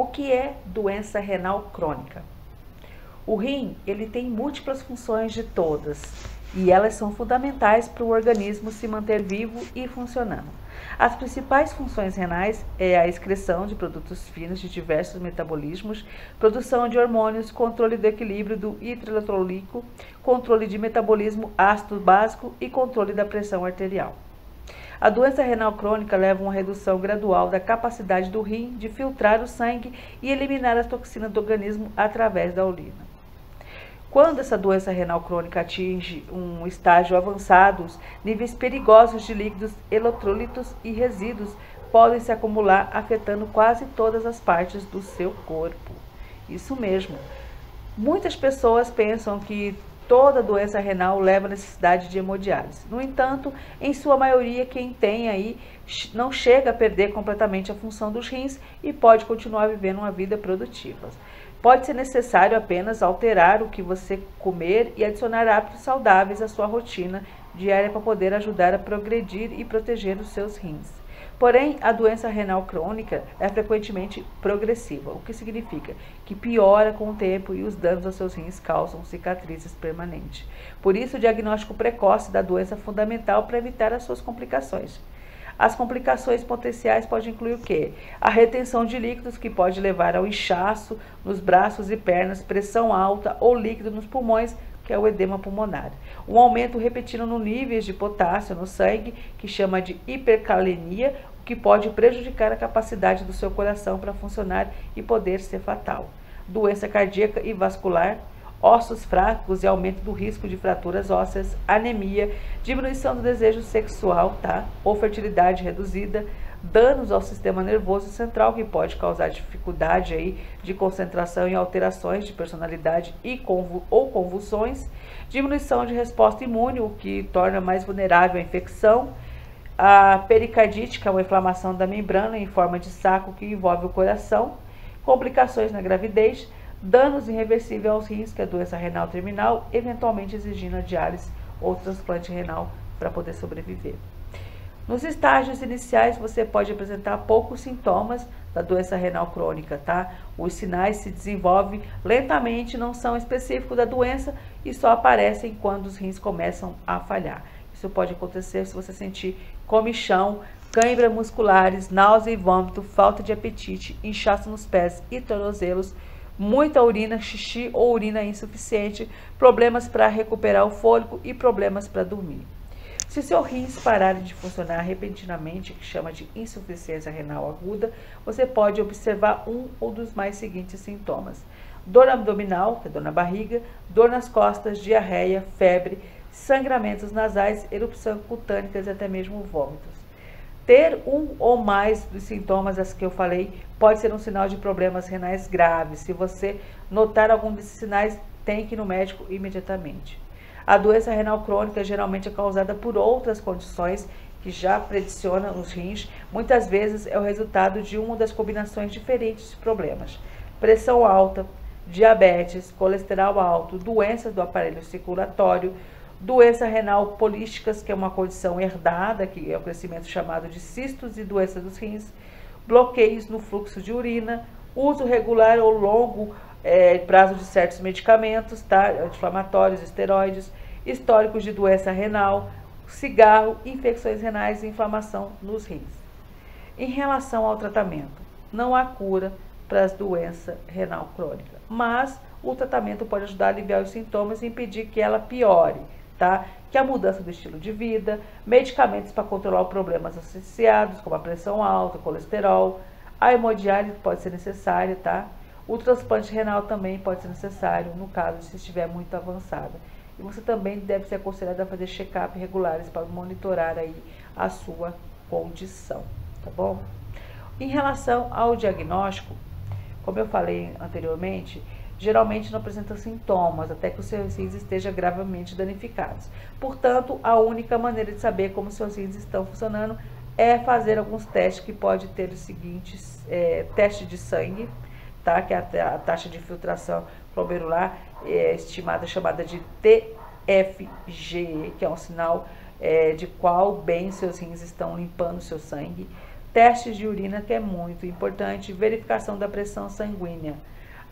O que é doença renal crônica? O rim, ele tem múltiplas funções de todas, e elas são fundamentais para o organismo se manter vivo e funcionando. As principais funções renais é a excreção de produtos finos de diversos metabolismos, produção de hormônios, controle do equilíbrio do hidroeletrolítico, controle de metabolismo ácido básico e controle da pressão arterial. A doença renal crônica leva a uma redução gradual da capacidade do rim de filtrar o sangue e eliminar as toxinas do organismo através da urina. Quando essa doença renal crônica atinge um estágio avançado, níveis perigosos de líquidos, eletrolitos e resíduos podem se acumular, afetando quase todas as partes do seu corpo. Isso mesmo. Muitas pessoas pensam que toda doença renal leva à necessidade de hemodiálise. No entanto, em sua maioria, quem tem aí não chega a perder completamente a função dos rins e pode continuar vivendo uma vida produtiva. Pode ser necessário apenas alterar o que você comer e adicionar hábitos saudáveis à sua rotina diária para poder ajudar a progredir e proteger os seus rins. Porém, a doença renal crônica é frequentemente progressiva, o que significa que piora com o tempo e os danos aos seus rins causam cicatrizes permanentes. Por isso, o diagnóstico precoce da doença é fundamental para evitar as suas complicações. As complicações potenciais podem incluir o quê? A retenção de líquidos, que pode levar ao inchaço nos braços e pernas, pressão alta ou líquido nos pulmões, que é o edema pulmonar. Um aumento repetido no níveis de potássio no sangue, que chama de hipercalemia, o que pode prejudicar a capacidade do seu coração para funcionar e poder ser fatal. Doença cardíaca e vascular, ossos fracos e aumento do risco de fraturas ósseas, anemia, diminuição do desejo sexual, tá? Ou fertilidade reduzida, danos ao sistema nervoso central que pode causar dificuldade aí de concentração e alterações de personalidade e convul ou convulsões, diminuição de resposta imune, o que torna mais vulnerável à infecção, a pericardite, que é uma inflamação da membrana em forma de saco que envolve o coração, complicações na gravidez, danos irreversíveis aos rins, que é a doença renal terminal, eventualmente exigindo a diálise ou transplante renal para poder sobreviver. Nos estágios iniciais, você pode apresentar poucos sintomas da doença renal crônica, tá? Os sinais se desenvolvem lentamente, não são específicos da doença e só aparecem quando os rins começam a falhar. Isso pode acontecer se você sentir comichão, cãibra musculares, náusea e vômito, falta de apetite, inchaço nos pés e tornozelos, muita urina, xixi ou urina insuficiente, problemas para recuperar o fôlego e problemas para dormir. Se seu rins pararem de funcionar repentinamente, que chama de insuficiência renal aguda, você pode observar um ou dos mais seguintes sintomas: dor abdominal, que é dor na barriga, dor nas costas, diarreia, febre, sangramentos nasais, erupção cutâneas e até mesmo vômitos. Ter um ou mais dos sintomas das que eu falei pode ser um sinal de problemas renais graves. Se você notar algum desses sinais, tem que ir no médico imediatamente. A doença renal crônica geralmente é causada por outras condições que já predicionam os rins. Muitas vezes é o resultado de uma das combinações diferentes de problemas. Pressão alta, diabetes, colesterol alto, doenças do aparelho circulatório, doença renal polísticas, que é uma condição herdada, que é o crescimento chamado de cistos e doença dos rins, bloqueios no fluxo de urina, uso regular ou longo é, prazo de certos medicamentos, tá? anti-inflamatórios, esteroides, históricos de doença renal, cigarro, infecções renais e inflamação nos rins. Em relação ao tratamento, não há cura para as doenças renal crônica, mas o tratamento pode ajudar a aliviar os sintomas e impedir que ela piore tá? Que a mudança do estilo de vida, medicamentos para controlar problemas associados, como a pressão alta, colesterol, a hemodiálise pode ser necessária, tá? O transplante renal também pode ser necessário, no caso se estiver muito avançada. E você também deve ser aconselhado a fazer check-up regulares para monitorar aí a sua condição, tá bom? Em relação ao diagnóstico, como eu falei anteriormente, geralmente não apresenta sintomas, até que os seus rins estejam gravemente danificados. Portanto, a única maneira de saber como seus rins estão funcionando é fazer alguns testes que pode ter os seguintes, é, teste de sangue, tá? que é a, a taxa de filtração glomerular é estimada, chamada de TFG, que é um sinal é, de qual bem seus rins estão limpando seu sangue. testes de urina, que é muito importante, verificação da pressão sanguínea.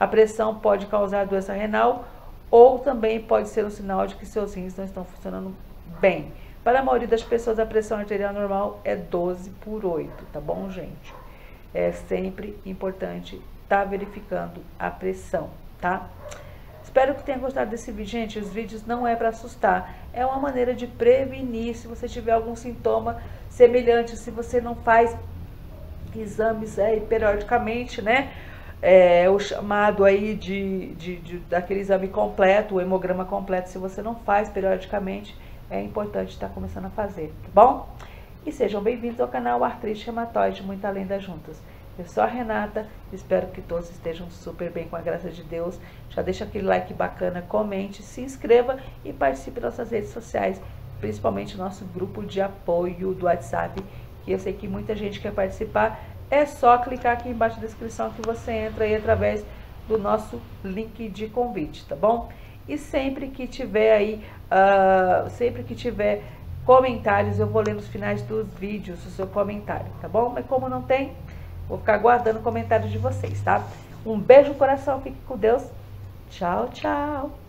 A pressão pode causar doença renal ou também pode ser um sinal de que seus rins não estão funcionando bem. Para a maioria das pessoas, a pressão arterial normal é 12 por 8, tá bom, gente? É sempre importante tá verificando a pressão, tá? Espero que tenha gostado desse vídeo. Gente, os vídeos não é para assustar, é uma maneira de prevenir se você tiver algum sintoma semelhante, se você não faz exames é, periodicamente, né? É, o chamado aí de, de, de, daquele exame completo, o hemograma completo, se você não faz periodicamente, é importante estar começando a fazer, tá bom? E sejam bem-vindos ao canal Artrite Reumatoide Muito Além das Juntas. Eu sou a Renata, espero que todos estejam super bem com a graça de Deus. Já deixa aquele like bacana, comente, se inscreva e participe das nossas redes sociais, principalmente nosso grupo de apoio do WhatsApp, que eu sei que muita gente quer participar. É só clicar aqui embaixo da descrição que você entra aí através do nosso link de convite, tá bom? E sempre que tiver aí, uh, sempre que tiver comentários, eu vou ler nos finais dos vídeos o seu comentário, tá bom? Mas como não tem, Vou ficar aguardando comentários de vocês, tá? Um beijo no coração, fique com Deus. Tchau, tchau.